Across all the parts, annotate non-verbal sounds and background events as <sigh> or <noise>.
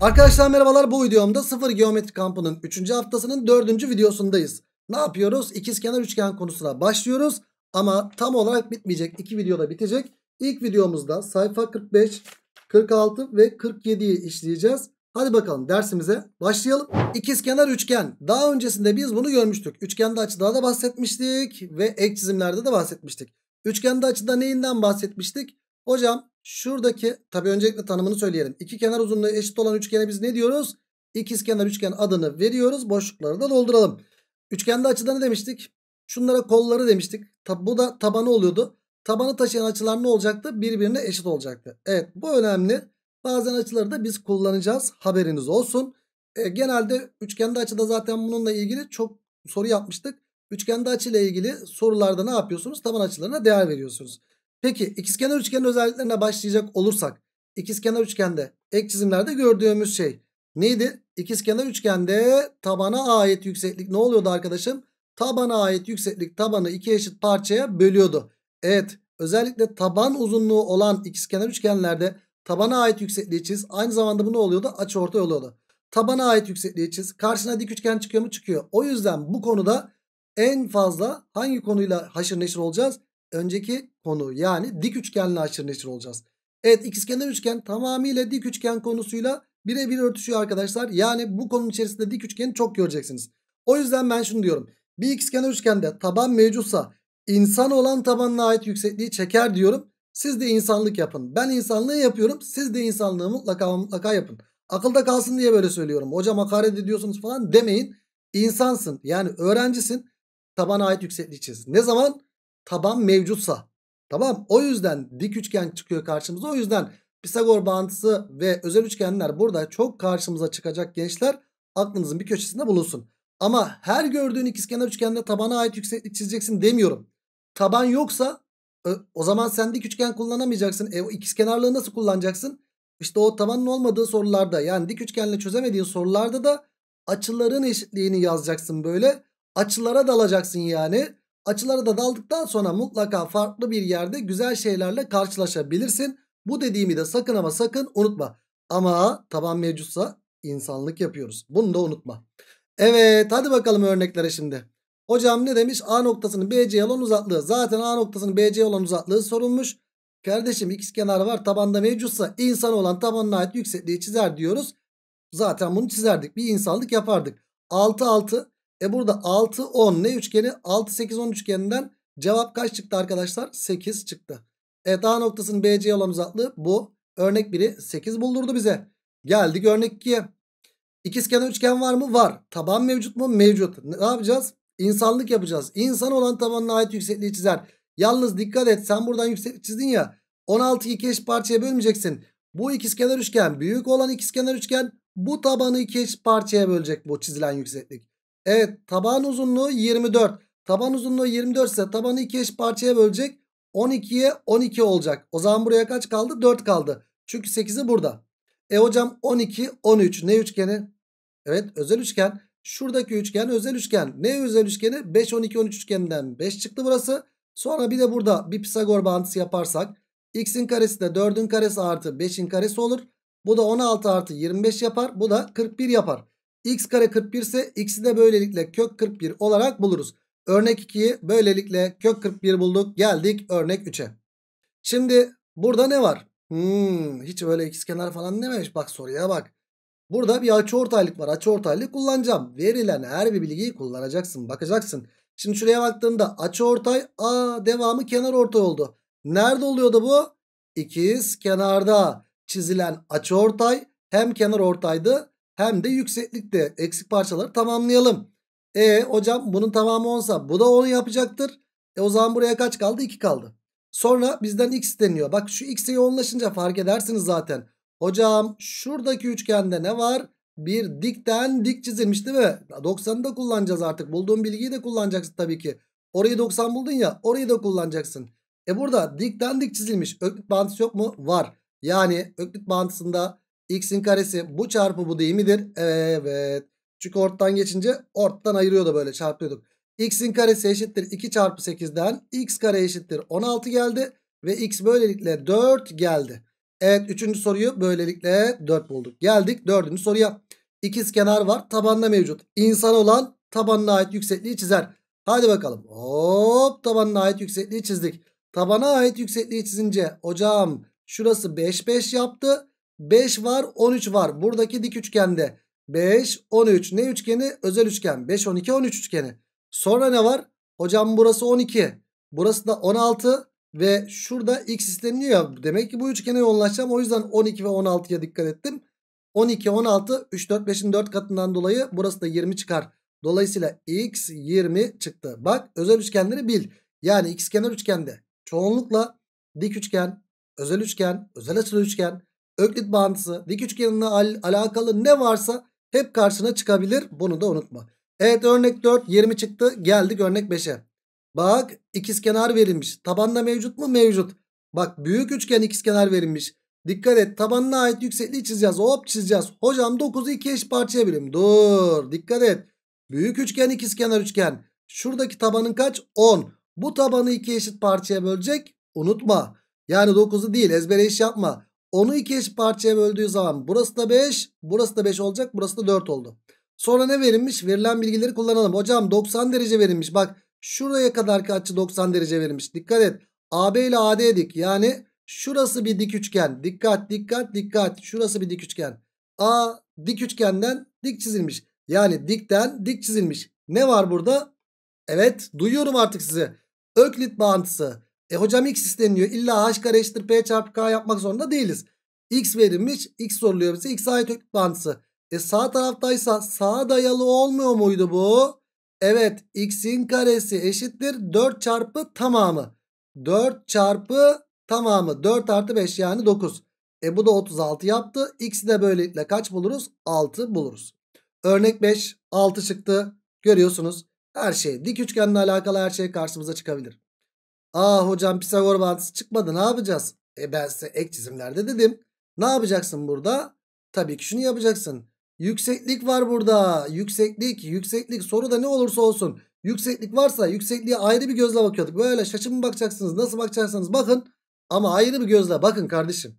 Arkadaşlar merhabalar bu videomda sıfır geometri kampının 3. haftasının 4. videosundayız. Ne yapıyoruz? İkizkenar üçgen konusuna başlıyoruz. Ama tam olarak bitmeyecek. iki videoda bitecek. İlk videomuzda sayfa 45, 46 ve 47'yi işleyeceğiz. Hadi bakalım dersimize başlayalım. İkizkenar üçgen. Daha öncesinde biz bunu görmüştük. Üçgende açıda da bahsetmiştik ve ek çizimlerde de bahsetmiştik. Üçgende açıda neyinden bahsetmiştik? Hocam şuradaki tabii öncelikle tanımını söyleyelim. İki kenar uzunluğu eşit olan üçgene biz ne diyoruz? İkizkenar üçgen adını veriyoruz. Boşlukları da dolduralım. Üçgende açıda ne demiştik? Şunlara kolları demiştik. Tabi bu da tabanı oluyordu. Tabanı taşıyan açılar ne olacaktı? Birbirine eşit olacaktı. Evet bu önemli. Bazen açıları da biz kullanacağız. Haberiniz olsun. E, genelde üçgende açıda zaten bununla ilgili çok soru yapmıştık. Üçgende açı ile ilgili sorularda ne yapıyorsunuz? Taban açılarına değer veriyorsunuz. Peki ikizkenar üçgenin özelliklerine başlayacak olursak. ikizkenar üçgende ek çizimlerde gördüğümüz şey neydi? İkizkenar üçgende tabana ait yükseklik ne oluyordu arkadaşım? Tabana ait yükseklik tabanı iki eşit parçaya bölüyordu. Evet özellikle taban uzunluğu olan ikizkenar üçgenlerde tabana ait yüksekliği çiz. Aynı zamanda bu ne oluyordu? Açı ortay oluyordu. Tabana ait yüksekliği çiz. Karşına dik üçgen çıkıyor mu? Çıkıyor. O yüzden bu konuda en fazla hangi konuyla haşır neşir olacağız? Önceki konu yani dik üçgenle haşır neşir olacağız. Evet ikizkenar üçgen tamamıyla dik üçgen konusuyla birebir örtüşüyor arkadaşlar. Yani bu konunun içerisinde dik üçgeni çok göreceksiniz. O yüzden ben şunu diyorum. Bir ikizkenar üçgende taban mevcutsa insan olan tabanına ait yüksekliği çeker diyorum. Siz de insanlık yapın. Ben insanlığı yapıyorum. Siz de insanlığı mutlaka mutlaka yapın. Akılda kalsın diye böyle söylüyorum. Hocam hakaret ediyorsunuz falan demeyin. İnsansın yani öğrencisin. Tabana ait yüksekliği çiz. Ne zaman? Taban mevcutsa. Tamam o yüzden dik üçgen çıkıyor karşımıza. O yüzden Pisagor bağıntısı ve özel üçgenler burada çok karşımıza çıkacak gençler. Aklınızın bir köşesinde bulunsun. Ama her gördüğün ikizkenar üçgende tabana ait yükseklik çizeceksin demiyorum. Taban yoksa o zaman sen dik üçgen kullanamayacaksın. E o ikizkenarlığı nasıl kullanacaksın? İşte o tabanın olmadığı sorularda yani dik üçgenle çözemediğin sorularda da açıların eşitliğini yazacaksın böyle. Açılara dalacaksın yani. Açılara da daldıktan sonra mutlaka farklı bir yerde güzel şeylerle karşılaşabilirsin. Bu dediğimi de sakın ama sakın unutma. Ama taban mevcutsa insanlık yapıyoruz. Bunu da unutma. Evet hadi bakalım örneklere şimdi. Hocam ne demiş? A noktasının BC olan uzaklığı. Zaten A noktasının BC olan uzaklığı sorulmuş. Kardeşim ikiz kenarı var tabanda mevcutsa insan olan tabanına ait yüksekliği çizer diyoruz. Zaten bunu çizerdik. Bir insanlık yapardık. 6 6 e burada 6 10 ne üçgeni? 6 8 10 üçgeninden cevap kaç çıktı arkadaşlar? 8 çıktı. Evet A noktasının BC olan uzaklığı bu. Örnek 1'i 8 buldurdu bize. Geldik örnek 2'ye. İkizkenar üçgen var mı? Var. Taban mevcut mu? Mevcut. Ne yapacağız? İnsanlık yapacağız. İnsan olan tabanına ait yüksekliği çizer. Yalnız dikkat et sen buradan yükseklik çizdin ya. 16'yı iki eşit parçaya bölmeyeceksin. Bu ikizkenar üçgen büyük olan ikizkenar üçgen bu tabanı iki eşit parçaya bölecek bu çizilen yükseklik. Evet taban uzunluğu 24. Taban uzunluğu 24 ise tabanı iki eşit parçaya bölecek. 12'ye 12 olacak. O zaman buraya kaç kaldı? 4 kaldı. Çünkü 8'i burada. E hocam 12 13 ne üçgeni? Evet özel üçgen. Şuradaki üçgen özel üçgen. Ne özel üçgeni? 5 12 13 üçgeninden 5 çıktı burası. Sonra bir de burada bir Pisagor bağıntısı yaparsak x'in karesi de 4'ün karesi artı 5'in karesi olur. Bu da 16 artı 25 yapar. Bu da 41 yapar. X kare 41 ise x'i de böylelikle kök 41 olarak buluruz. Örnek 2'yi böylelikle kök 41 bulduk. Geldik örnek 3'e. Şimdi burada ne var? Hmm, hiç öyle ikizkenar falan dememiş. Bak soruya bak. Burada bir açı ortaylık var. Açı ortaylık kullanacağım. Verilen her bir bilgiyi kullanacaksın. Bakacaksın. Şimdi şuraya baktığımda açı ortay. Aa devamı kenar ortay oldu. Nerede oluyordu bu? İkiz kenarda çizilen açı ortay hem kenar ortaydı hem de yükseklikte. Eksik parçaları tamamlayalım. E hocam bunun tamamı 10'sa bu da 10 yapacaktır. E o zaman buraya kaç kaldı? 2 kaldı. Sonra bizden x deniyor. Bak şu x'e yoğunlaşınca fark edersiniz zaten. Hocam şuradaki üçgende ne var? Bir dikten dik çizilmiş değil mi? 90'ı da kullanacağız artık. Bulduğun bilgiyi de kullanacaksın tabii ki. Orayı 90 buldun ya orayı da kullanacaksın. E burada dikten dik çizilmiş. Öklit bağıntısı yok mu? Var. Yani öklit bağıntısında x'in karesi bu çarpı bu değil midir? Evet. Çünkü ortadan geçince ortadan ayırıyordu böyle çarpıyorduk. x'in karesi eşittir 2 çarpı 8'den x kare eşittir 16 geldi. Ve x böylelikle 4 geldi. Evet üçüncü soruyu böylelikle 4 bulduk. Geldik dördüncü soruya. İkiz kenar var tabanda mevcut. İnsan olan tabanına ait yüksekliği çizer. Hadi bakalım. Hop tabanına ait yüksekliği çizdik. Tabana ait yüksekliği çizince hocam şurası 5 5 yaptı. 5 var 13 var. Buradaki dik üçgende 5 13 ne üçgeni? Özel üçgen. 5 12 13 üçgeni. Sonra ne var? Hocam burası 12. Burası da 16 ve şurada x isteniyor. Demek ki bu üçgene yoğunlaşacağım. O yüzden 12 ve 16'ya dikkat ettim. 12 16 3 4 5'in 4 katından dolayı burası da 20 çıkar. Dolayısıyla x 20 çıktı. Bak özel üçgenleri bil. Yani x kenar üçgende çoğunlukla dik üçgen, özel üçgen, özel açılı üçgen, öklit bağıntısı, dik üçgenle al alakalı ne varsa hep karşına çıkabilir. Bunu da unutma. Evet örnek 4 20 çıktı. Geldik örnek 5'e. Bak ikizkenar verilmiş. Tabanda mevcut mu? Mevcut. Bak büyük üçgen ikizkenar verilmiş. Dikkat et tabanına ait yüksekliği çizeceğiz. Hop çizeceğiz. Hocam 9'u 2 eşit parçaya böleyim. Dur dikkat et. Büyük üçgen ikizkenar üçgen. Şuradaki tabanın kaç? 10. Bu tabanı 2 eşit parçaya bölecek. Unutma. Yani 9'u değil ezbere iş yapma. Onu 2 eşit parçaya böldüğü zaman burası da 5. Burası da 5 olacak. Burası da 4 oldu. Sonra ne verilmiş? Verilen bilgileri kullanalım. Hocam 90 derece verilmiş. Bak şuraya kadarki açı 90 derece verilmiş. Dikkat et. AB ile AD dik. Yani şurası bir dik üçgen. Dikkat dikkat dikkat. Şurası bir dik üçgen. A dik üçgenden dik çizilmiş. Yani dikten dik çizilmiş. Ne var burada? Evet duyuyorum artık sizi. Öklit bağıntısı. E hocam x isteniyor. İlla h kare eşittir p çarpı k yapmak zorunda değiliz. x verilmiş. x soruluyor bize. x ait öklit bağıntısı. E sağ taraftaysa sağa dayalı olmuyor muydu bu? Evet x'in karesi eşittir 4 çarpı tamamı. 4 çarpı tamamı 4 artı 5 yani 9. E bu da 36 yaptı. X'i de böylelikle kaç buluruz? 6 buluruz. Örnek 5 6 çıktı. Görüyorsunuz her şey dik üçgenle alakalı her şey karşımıza çıkabilir. Aa hocam Pisagor bağıntısı çıkmadı ne yapacağız? E ben size ek çizimlerde dedim. Ne yapacaksın burada? Tabii ki şunu yapacaksın. Yükseklik var burada. Yükseklik, yükseklik. Soru da ne olursa olsun. Yükseklik varsa yüksekliğe ayrı bir gözle bakıyorduk. Böyle şaşırma bakacaksınız. Nasıl bakacaksanız bakın. Ama ayrı bir gözle bakın kardeşim.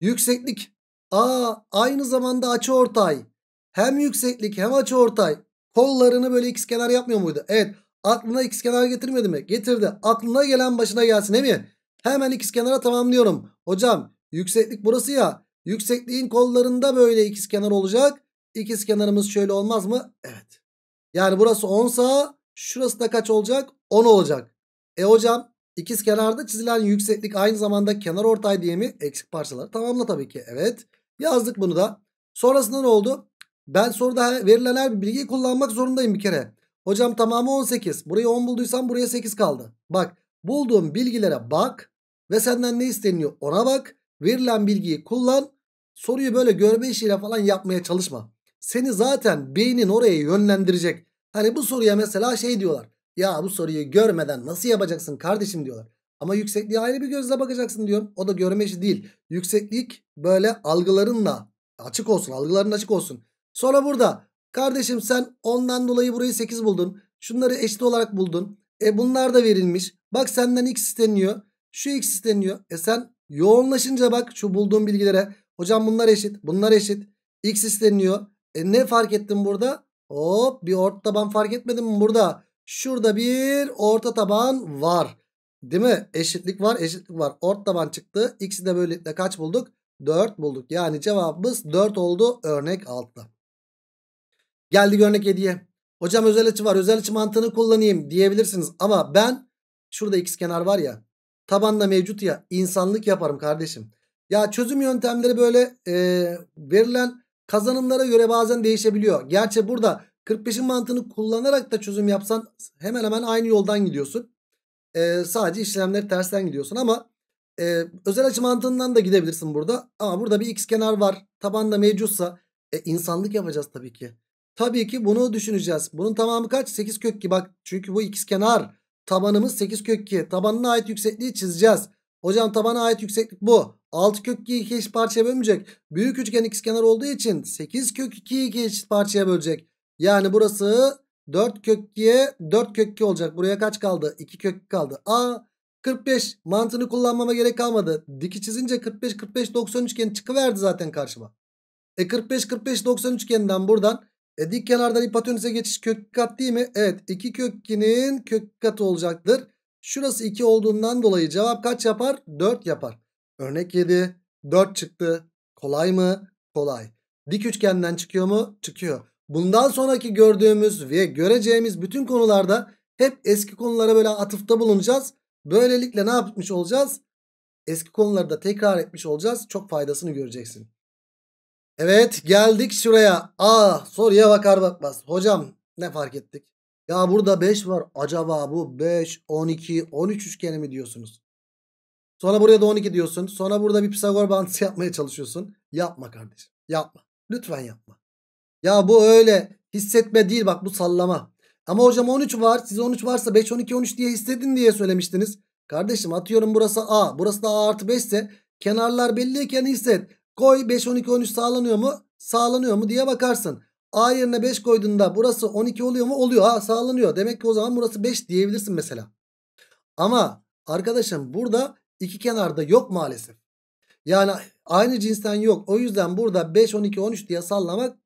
Yükseklik. Aa aynı zamanda açı ortay. Hem yükseklik hem açı ortay. Kollarını böyle ikizkenar yapmıyor muydu? Evet. Aklına ikizkenar getirmedi mi? Getirdi. Aklına gelen başına gelsin değil mi? Hemen ikizkenara tamamlıyorum. Hocam yükseklik burası ya. Yüksekliğin kollarında böyle ikizkenar olacak. İkiz kenarımız şöyle olmaz mı? Evet. Yani burası 10 sa şurası da kaç olacak? 10 olacak. E hocam ikiz kenarda çizilen yükseklik aynı zamanda kenar ortay diye mi? Eksik parçaları tamamla tabii ki. Evet. Yazdık bunu da. Sonrasında ne oldu? Ben soruda verilen her bir bilgiyi kullanmak zorundayım bir kere. Hocam tamamı 18. Burayı 10 bulduysam buraya 8 kaldı. Bak bulduğum bilgilere bak ve senden ne isteniyor ona bak. Verilen bilgiyi kullan. Soruyu böyle görme işiyle falan yapmaya çalışma. Seni zaten beynin oraya yönlendirecek. Hani bu soruya mesela şey diyorlar. Ya bu soruyu görmeden nasıl yapacaksın kardeşim diyorlar. Ama yüksekliğe ayrı bir gözle bakacaksın diyor. O da görme işi değil. Yükseklik böyle algılarınla açık olsun. Algıların açık olsun. Sonra burada kardeşim sen ondan dolayı burayı 8 buldun. Şunları eşit olarak buldun. E bunlar da verilmiş. Bak senden x isteniyor. Şu x isteniyor. E sen yoğunlaşınca bak şu bulduğum bilgilere. Hocam bunlar eşit. Bunlar eşit. X isteniyor. E ne fark ettim burada? Hop bir orta taban fark etmedim mi burada? Şurada bir orta taban var. Değil mi? Eşitlik var eşitlik var. Orta taban çıktı. X'i de böylelikle kaç bulduk? 4 bulduk. Yani cevabımız 4 oldu örnek 6'da. Geldik örnek 7'ye. Hocam özel açı var. Özel açı mantığını kullanayım diyebilirsiniz. Ama ben şurada x kenar var ya. Tabanda mevcut ya. insanlık yaparım kardeşim. Ya çözüm yöntemleri böyle e, verilen kazanımlara göre bazen değişebiliyor. Gerçi burada 45'in mantığını kullanarak da çözüm yapsan hemen hemen aynı yoldan gidiyorsun. Ee, sadece işlemleri tersten gidiyorsun ama e, özel açı mantığından da gidebilirsin burada. Ama burada bir x kenar var. Tabanda mevcutsa e, insanlık yapacağız tabii ki. Tabii ki bunu düşüneceğiz. Bunun tamamı kaç? 8 kök 2 bak. Çünkü bu x kenar. Tabanımız 8 kök 2. Tabanına ait yüksekliği çizeceğiz. Hocam tabana ait yükseklik bu. 6 kök 2'yi 2 eşit parçaya bölmeyecek. Büyük üçgen ikizkenar olduğu için 8 kök 2'yi 2 eşit parçaya bölecek. Yani burası 4 kök 2'ye 4 kök 2 olacak. Buraya kaç kaldı? 2 kök 2 kaldı. A 45 mantığını kullanmama gerek kalmadı. Diki çizince 45 45 90 üçgeni çıkıverdi zaten karşıma. E 45 45 90 üçgeninden buradan e dik kenardan hipotenüse geçiş kök kat değil mi? Evet 2 kök 2'nin kök katı olacaktır. Şurası 2 olduğundan dolayı cevap kaç yapar? 4 yapar. Örnek 7 4 çıktı. Kolay mı? Kolay. Dik üçgenden çıkıyor mu? Çıkıyor. Bundan sonraki gördüğümüz ve göreceğimiz bütün konularda hep eski konulara böyle atıfta bulunacağız. Böylelikle ne yapmış olacağız? Eski konuları da tekrar etmiş olacağız. Çok faydasını göreceksin. Evet geldik şuraya. Aa soruya bakar bakmaz. Hocam ne fark ettik? Ya burada 5 var. Acaba bu 5, 12, 13 üçgeni mi diyorsunuz? Sonra buraya da 12 diyorsun. Sonra burada bir Pisagor bağıntısı <laughs> yapmaya çalışıyorsun. Yapma kardeşim. Yapma. Lütfen yapma. Ya bu öyle hissetme değil bak bu sallama. Ama hocam 13 var. Siz 13 varsa 5, 12, 13 diye hissedin diye söylemiştiniz. Kardeşim atıyorum burası A. Burası da A artı 5 ise kenarlar belliyken hisset. Koy 5, 12, 13 sağlanıyor mu? Sağlanıyor mu diye bakarsın. A yerine 5 koyduğunda burası 12 oluyor mu? Oluyor. Ha sağlanıyor. Demek ki o zaman burası 5 diyebilirsin mesela. Ama arkadaşım burada iki kenarda yok maalesef. Yani aynı cinsten yok. O yüzden burada 5, 12, 13 diye sallamak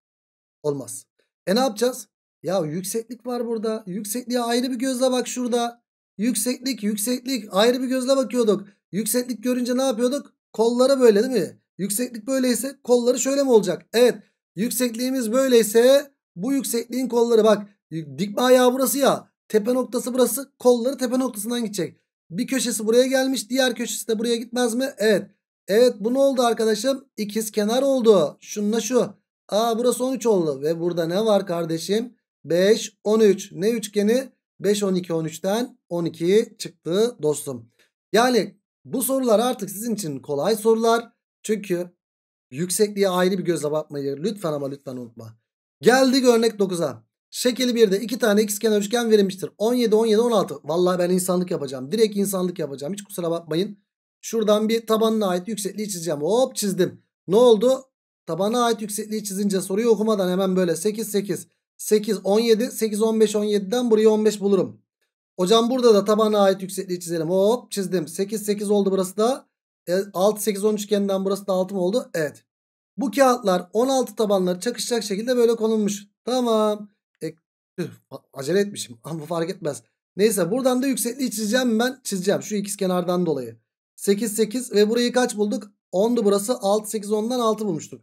olmaz. E ne yapacağız? Ya yükseklik var burada. Yüksekliğe ayrı bir gözle bak şurada. Yükseklik, yükseklik ayrı bir gözle bakıyorduk. Yükseklik görünce ne yapıyorduk? Kolları böyle değil mi? Yükseklik böyleyse kolları şöyle mi olacak? Evet. Yüksekliğimiz böyleyse bu yüksekliğin kolları bak. Dikme ayağı burası ya. Tepe noktası burası. Kolları tepe noktasından gidecek. Bir köşesi buraya gelmiş. Diğer köşesi de buraya gitmez mi? Evet. Evet bu ne oldu arkadaşım? İkiz kenar oldu. Şununla şu. Aa burası 13 oldu. Ve burada ne var kardeşim? 5, 13. Ne üçgeni? 5, 12, 13'ten 12 çıktı dostum. Yani bu sorular artık sizin için kolay sorular. Çünkü yüksekliğe ayrı bir gözle bakmayı lütfen ama lütfen unutma. Geldik örnek 9'a. Şekil 1'de iki tane ikizkenar üçgen verilmiştir. 17, 17, 16. Vallahi ben insanlık yapacağım. Direkt insanlık yapacağım. Hiç kusura bakmayın. Şuradan bir tabanına ait yüksekliği çizeceğim. Hop çizdim. Ne oldu? Tabana ait yüksekliği çizince soruyu okumadan hemen böyle 8, 8, 8, 17, 8, 15, 17'den buraya 15 bulurum. Hocam burada da tabana ait yüksekliği çizelim. Hop çizdim. 8, 8 oldu burası da. 6, 8, 10 üçgeninden burası da 6 mı oldu? Evet. Bu kağıtlar 16 tabanları çakışacak şekilde böyle konulmuş. Tamam. E, acele etmişim <laughs> ama fark etmez. Neyse buradan da yüksekliği çizeceğim ben. Çizeceğim şu ikiz kenardan dolayı. 8, 8 ve burayı kaç bulduk? 10'du burası. 6, 8, 10'dan 6 bulmuştuk.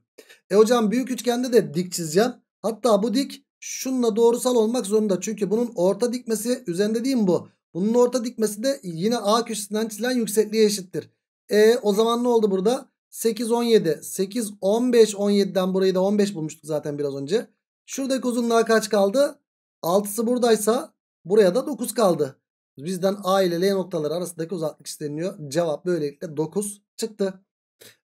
E hocam büyük üçgende de dik çizeceğim. Hatta bu dik şununla doğrusal olmak zorunda. Çünkü bunun orta dikmesi üzerinde değil mi bu? Bunun orta dikmesi de yine A köşesinden çizilen yüksekliğe eşittir. E o zaman ne oldu burada? 8 17. 8 15 17'den burayı da 15 bulmuştuk zaten biraz önce. Şuradaki uzunluğa kaç kaldı? 6'sı buradaysa buraya da 9 kaldı. Bizden A ile L noktaları arasındaki uzaklık isteniyor. Cevap böylelikle 9 çıktı.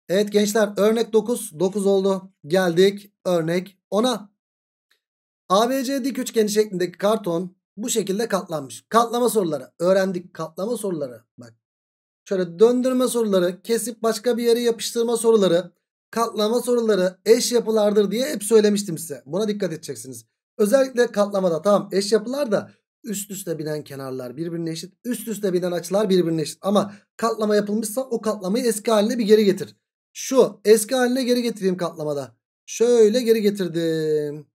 Evet gençler örnek 9 9 oldu. Geldik örnek 10'a. ABC dik üçgeni şeklindeki karton bu şekilde katlanmış. Katlama soruları öğrendik. Katlama soruları bak Şöyle döndürme soruları, kesip başka bir yere yapıştırma soruları, katlama soruları eş yapılardır diye hep söylemiştim size. Buna dikkat edeceksiniz. Özellikle katlamada tamam eş yapılar da üst üste binen kenarlar birbirine eşit. Üst üste binen açılar birbirine eşit. Ama katlama yapılmışsa o katlamayı eski haline bir geri getir. Şu eski haline geri getireyim katlamada. Şöyle geri getirdim.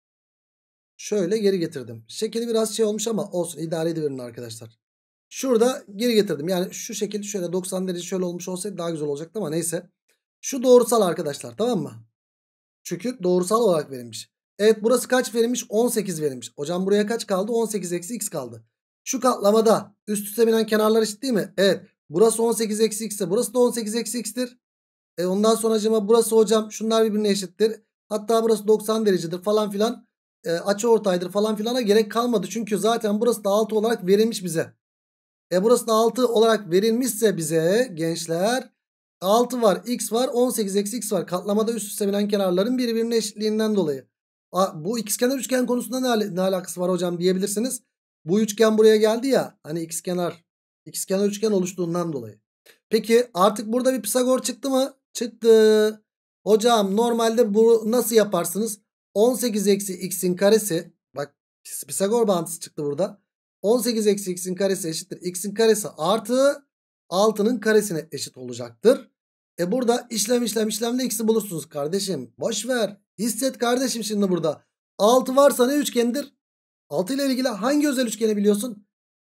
Şöyle geri getirdim. Şekli biraz şey olmuş ama olsun idare ediverin arkadaşlar. Şurada geri getirdim. Yani şu şekilde şöyle 90 derece şöyle olmuş olsaydı daha güzel olacaktı ama neyse. Şu doğrusal arkadaşlar tamam mı? Çünkü doğrusal olarak verilmiş. Evet burası kaç verilmiş? 18 verilmiş. Hocam buraya kaç kaldı? 18 eksi x kaldı. Şu katlamada üst üste binen kenarlar eşit değil mi? Evet. Burası 18 eksi x ise burası da 18 eksi x'tir. E ondan sonra acaba burası hocam şunlar birbirine eşittir. Hatta burası 90 derecedir falan filan. E, açı ortaydır falan filana gerek kalmadı. Çünkü zaten burası da 6 olarak verilmiş bize. E burası da 6 olarak verilmişse bize gençler 6 var x var 18 eksi x var. Katlamada üst üste binen kenarların birbirine eşitliğinden dolayı. A, bu ikizkenar üçgen konusunda ne, al ne alakası var hocam diyebilirsiniz. Bu üçgen buraya geldi ya hani ikizkenar ikizkenar üçgen oluştuğundan dolayı. Peki artık burada bir Pisagor çıktı mı? Çıktı. Hocam normalde bu nasıl yaparsınız? 18 eksi x'in karesi bak Pisagor bağıntısı çıktı burada. 18 eksi x'in karesi eşittir. x'in karesi artı 6'nın karesine eşit olacaktır. E burada işlem işlem işlemde x'i bulursunuz kardeşim. Boş ver. Hisset kardeşim şimdi burada. 6 varsa ne üçgendir? 6 ile ilgili hangi özel üçgeni biliyorsun?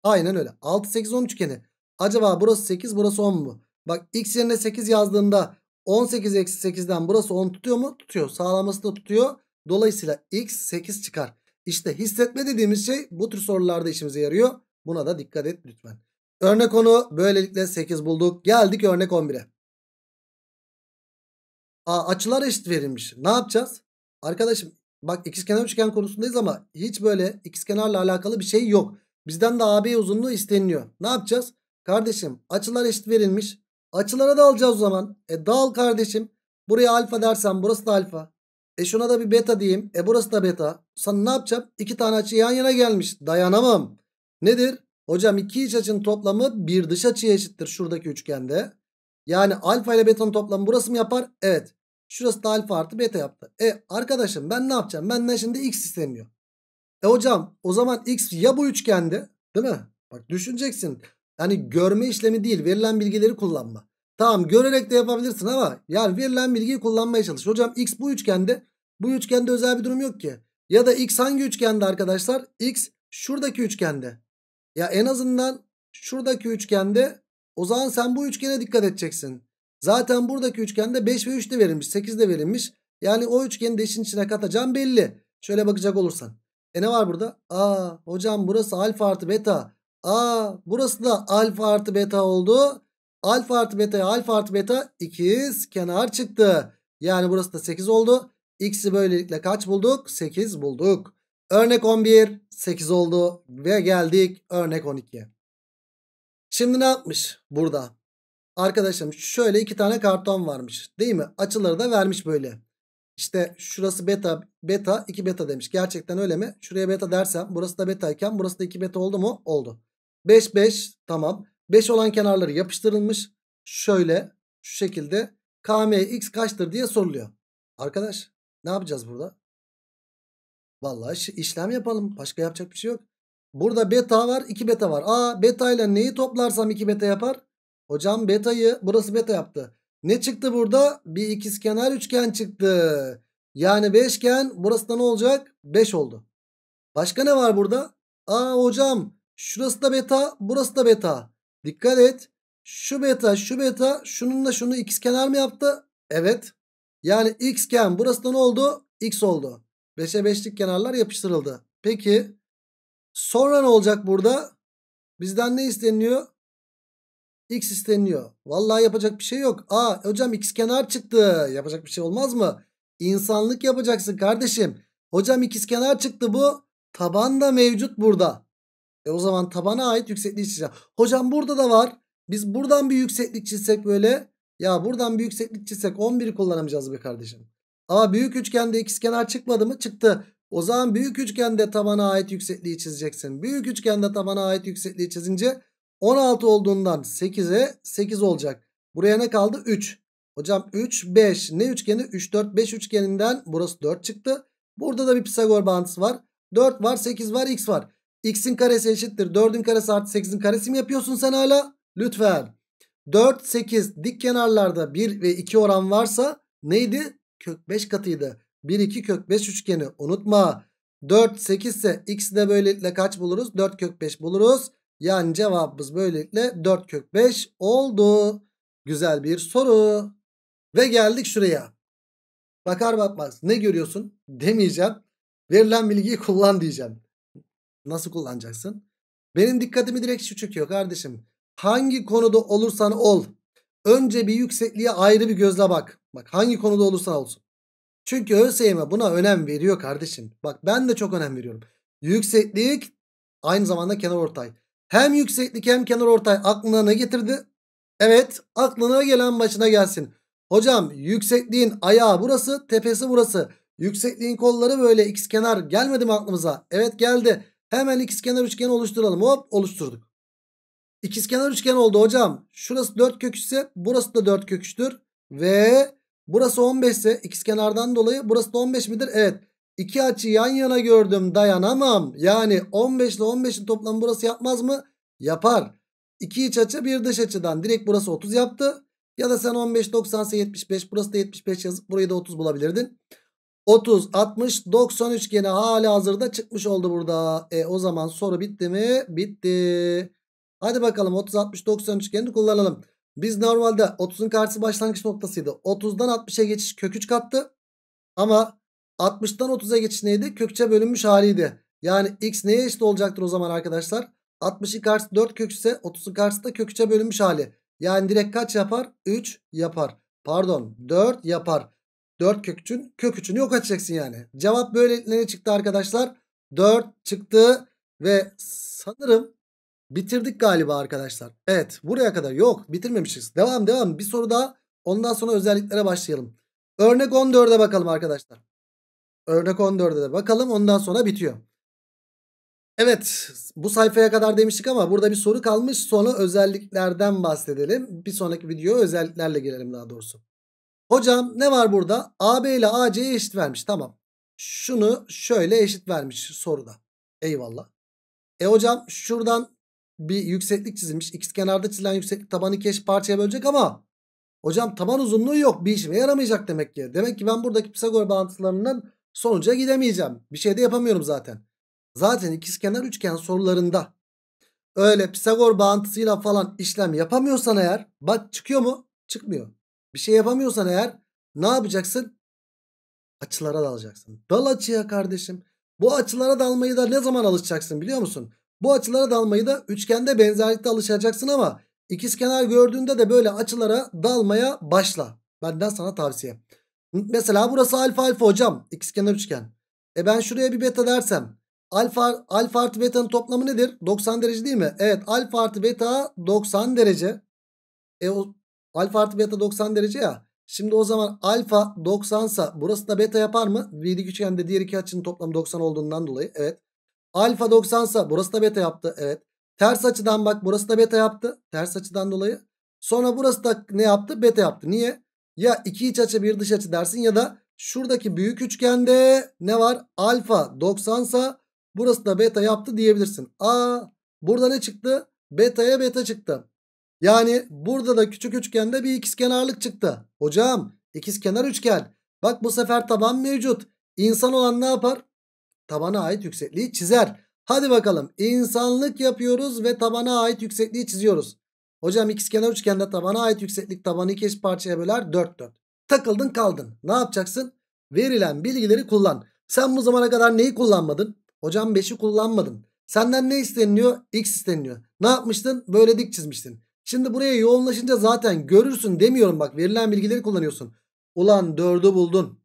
Aynen öyle. 6, 8, 10 üçgeni. Acaba burası 8 burası 10 mu? Bak x yerine 8 yazdığında 18 eksi 8'den burası 10 tutuyor mu? Tutuyor. Sağlaması da tutuyor. Dolayısıyla x 8 çıkar. İşte hissetme dediğimiz şey bu tür sorularda işimize yarıyor. Buna da dikkat et lütfen. Örnek onu böylelikle 8 bulduk. Geldik örnek 11'e. Aa, açılar eşit verilmiş. Ne yapacağız? Arkadaşım bak ikizkenar üçgen konusundayız ama hiç böyle ikizkenarla alakalı bir şey yok. Bizden de AB uzunluğu isteniliyor. Ne yapacağız? Kardeşim açılar eşit verilmiş. Açılara da alacağız o zaman. E dağıl kardeşim. Buraya alfa dersen burası da alfa. E şuna da bir beta diyeyim. E burası da beta. Sana ne yapacağım? İki tane açı yan yana gelmiş. Dayanamam. Nedir? Hocam iki iç açının toplamı bir dış açıya eşittir şuradaki üçgende. Yani alfa ile beta'nın toplamı burası mı yapar? Evet. Şurası da alfa artı beta yaptı. E arkadaşım ben ne yapacağım? Benden şimdi x isteniyor. E hocam o zaman x ya bu üçgende değil mi? Bak düşüneceksin. Yani görme işlemi değil verilen bilgileri kullanma. Tamam görerek de yapabilirsin ama yani verilen bilgiyi kullanmaya çalış. Hocam x bu üçgende bu üçgende özel bir durum yok ki. Ya da x hangi üçgende arkadaşlar? x şuradaki üçgende. Ya en azından şuradaki üçgende o zaman sen bu üçgene dikkat edeceksin. Zaten buradaki üçgende 5 ve 3 de verilmiş 8 de verilmiş. Yani o üçgeni de işin içine katacağım belli. Şöyle bakacak olursan. E ne var burada? Aa hocam burası alfa artı beta. Aa burası da alfa artı beta oldu. Alfa artı beta alfa artı beta ikiz kenar çıktı. Yani burası da 8 oldu. X'i böylelikle kaç bulduk? 8 bulduk. Örnek 11 8 oldu ve geldik örnek 12. Şimdi ne yapmış burada? Arkadaşım şöyle iki tane karton varmış değil mi? Açıları da vermiş böyle. İşte şurası beta beta 2 beta demiş. Gerçekten öyle mi? Şuraya beta dersem burası da beta iken burası da 2 beta oldu mu? Oldu. 5 5 tamam. 5 olan kenarları yapıştırılmış. Şöyle şu şekilde KM x kaçtır diye soruluyor. Arkadaş ne yapacağız burada? Vallahi işlem yapalım. Başka yapacak bir şey yok. Burada beta var 2 beta var. Aa beta ile neyi toplarsam 2 beta yapar? Hocam betayı burası beta yaptı. Ne çıktı burada? Bir ikizkenar üçgen çıktı. Yani beşgen burası da ne olacak? 5 oldu. Başka ne var burada? Aa hocam şurası da beta burası da beta. Dikkat et. Şu beta şu beta şununla şunu ikizkenar mı yaptı? Evet. Yani xken burası da ne oldu? X oldu. 5'e 5'lik kenarlar yapıştırıldı. Peki sonra ne olacak burada? Bizden ne isteniyor? X isteniyor. Vallahi yapacak bir şey yok. Aa hocam x kenar çıktı. Yapacak bir şey olmaz mı? İnsanlık yapacaksın kardeşim. Hocam x kenar çıktı bu. Taban da mevcut burada. E o zaman tabana ait yükseklik çizeceğim. Hocam burada da var. Biz buradan bir yükseklik çizsek böyle. Ya buradan bir yükseklik çizsek 11'i kullanamayacağız be kardeşim. Ama büyük üçgende kenar çıkmadı mı? Çıktı. O zaman büyük üçgende tabana ait yüksekliği çizeceksin. Büyük üçgende tabana ait yüksekliği çizince 16 olduğundan 8'e 8 olacak. Buraya ne kaldı? 3. Hocam 3, 5. Ne üçgeni? 3, 4, 5 üçgeninden burası 4 çıktı. Burada da bir Pisagor bağıntısı var. 4 var, 8 var, x var. X'in karesi eşittir. 4'ün karesi artı 8'in karesi mi yapıyorsun sen hala? Lütfen. 4, 8 dik kenarlarda 1 ve 2 oran varsa neydi? Kök 5 katıydı. 1, 2 kök 5 üçgeni unutma. 4, 8 ise x'i de böylelikle kaç buluruz? 4 kök 5 buluruz. Yani cevabımız böylelikle 4 kök 5 oldu. Güzel bir soru. Ve geldik şuraya. Bakar bakmaz ne görüyorsun demeyeceğim. Verilen bilgiyi kullan diyeceğim. Nasıl kullanacaksın? Benim dikkatimi direkt şu çekiyor kardeşim. Hangi konuda olursan ol. Önce bir yüksekliğe ayrı bir gözle bak. Bak hangi konuda olursan olsun. Çünkü ÖSYM buna önem veriyor kardeşim. Bak ben de çok önem veriyorum. Yükseklik aynı zamanda kenar ortay. Hem yükseklik hem kenar ortay aklına ne getirdi? Evet aklına gelen başına gelsin. Hocam yüksekliğin ayağı burası tepesi burası. Yüksekliğin kolları böyle ikizkenar gelmedi mi aklımıza? Evet geldi. Hemen ikizkenar üçgen oluşturalım. Hop oluşturduk. İkizkenar üçgen oldu hocam. Şurası 4 kök ise burası da 4 köküçtür. Ve burası 15 ise ikizkenardan dolayı burası da 15 midir? Evet. İki açı yan yana gördüm dayanamam. Yani 15 ile 15'in toplamı burası yapmaz mı? Yapar. 2 iç açı bir dış açıdan direkt burası 30 yaptı. Ya da sen 15 90 ise 75 burası da 75 yazıp burayı da 30 bulabilirdin. 30 60 90 üçgeni hali hazırda çıkmış oldu burada. E o zaman soru bitti mi? Bitti. Hadi bakalım 30 60 90 üçgenini kullanalım. Biz normalde 30'un karşısı başlangıç noktasıydı. 30'dan 60'a geçiş kök 3 kattı. Ama 60'tan 30'a geçiş neydi? Kökçe bölünmüş haliydi. Yani x neye eşit olacaktır o zaman arkadaşlar? 60'ın karşısı 4 kök ise 30'un karşısı da kök 3'e bölünmüş hali. Yani direkt kaç yapar? 3 yapar. Pardon 4 yapar. 4 kök 3'ün kök 3'ünü yok edeceksin yani. Cevap böyle ne çıktı arkadaşlar? 4 çıktı ve sanırım bitirdik galiba arkadaşlar. Evet buraya kadar yok bitirmemişiz. Devam devam bir soru daha ondan sonra özelliklere başlayalım. Örnek 14'e bakalım arkadaşlar. Örnek 14'e de bakalım ondan sonra bitiyor. Evet bu sayfaya kadar demiştik ama burada bir soru kalmış. Sonra özelliklerden bahsedelim. Bir sonraki video özelliklerle gelelim daha doğrusu. Hocam ne var burada? AB ile AC'ye eşit vermiş. Tamam. Şunu şöyle eşit vermiş soruda. Eyvallah. E hocam şuradan bir yükseklik çizilmiş. İkisi kenarda çizilen yükseklik tabanı iki parçaya bölecek ama hocam taban uzunluğu yok. Bir işime yaramayacak demek ki. Demek ki ben buradaki Pisagor bağıntılarından sonuca gidemeyeceğim. Bir şey de yapamıyorum zaten. Zaten ikizkenar üçgen sorularında öyle Pisagor bağıntısıyla falan işlem yapamıyorsan eğer bak çıkıyor mu? Çıkmıyor. Bir şey yapamıyorsan eğer ne yapacaksın? Açılara dalacaksın. Dal açıya kardeşim. Bu açılara dalmayı da ne zaman alışacaksın biliyor musun? Bu açılara dalmayı da üçgende benzerlikte alışacaksın ama ikizkenar gördüğünde de böyle açılara dalmaya başla. Benden sana tavsiye. Mesela burası alfa alfa hocam. İkizkenar üçgen. E ben şuraya bir beta dersem Alfa, alfa artı beta'nın toplamı nedir? 90 derece değil mi? Evet alfa artı beta 90 derece. E alfa artı beta 90 derece ya. Şimdi o zaman alfa 90 sa burası da beta yapar mı? Bir dik üçgende diğer iki açının toplamı 90 olduğundan dolayı. Evet. Alfa 90 sa burası da beta yaptı. Evet. Ters açıdan bak burası da beta yaptı. Ters açıdan dolayı. Sonra burası da ne yaptı? Beta yaptı. Niye? Ya iki iç açı bir dış açı dersin ya da şuradaki büyük üçgende ne var? Alfa 90 sa Burası da beta yaptı diyebilirsin. Aa burada ne çıktı? Beta'ya beta çıktı. Yani burada da küçük üçgende bir ikizkenarlık çıktı. Hocam ikizkenar üçgen. Bak bu sefer taban mevcut. İnsan olan ne yapar? Tabana ait yüksekliği çizer. Hadi bakalım insanlık yapıyoruz ve tabana ait yüksekliği çiziyoruz. Hocam ikizkenar üçgende tabana ait yükseklik tabanı iki eşit parçaya böler 4 4. Takıldın kaldın. Ne yapacaksın? Verilen bilgileri kullan. Sen bu zamana kadar neyi kullanmadın? Hocam 5'i kullanmadın. Senden ne isteniliyor? X isteniliyor. Ne yapmıştın? Böyle dik çizmiştin. Şimdi buraya yoğunlaşınca zaten görürsün demiyorum bak verilen bilgileri kullanıyorsun. Ulan 4'ü buldun.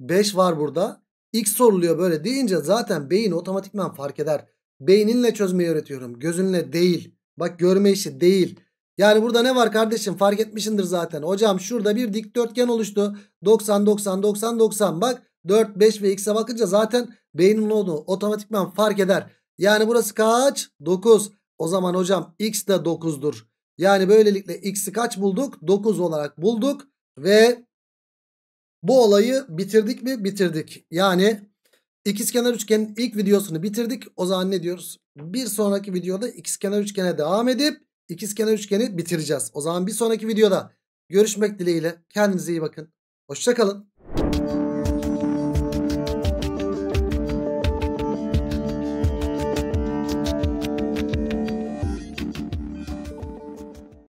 5 var burada. X soruluyor böyle deyince zaten beyin otomatikman fark eder. Beyninle çözmeyi öğretiyorum. Gözünle değil. Bak görme işi değil. Yani burada ne var kardeşim fark etmişindir zaten. Hocam şurada bir dikdörtgen oluştu. 90 90 90 90 bak 4 5 ve x'e bakınca zaten Beynin onu otomatikman fark eder. Yani burası kaç? 9. O zaman hocam x de 9'dur. Yani böylelikle x'i kaç bulduk? 9 olarak bulduk. Ve bu olayı bitirdik mi? Bitirdik. Yani ikizkenar üçgenin ilk videosunu bitirdik. O zaman ne diyoruz? Bir sonraki videoda ikizkenar üçgene devam edip ikizkenar üçgeni bitireceğiz. O zaman bir sonraki videoda görüşmek dileğiyle. Kendinize iyi bakın. Hoşçakalın.